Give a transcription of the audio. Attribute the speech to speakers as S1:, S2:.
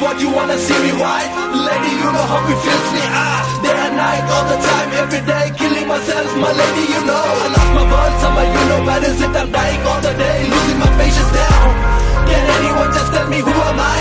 S1: what you wanna see me Why, Lady, you know how it feels me, ah Day and night, all the time, every day Killing myself, my lady, you know. I lost my world, summer, you know where is it? I'm dying all the day, losing my patience now. Can anyone just tell me who am I?